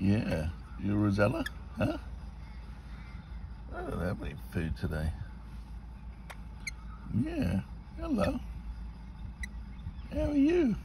Yeah, you Rosella, huh? Oh, don't have food today. Yeah, hello. How are you?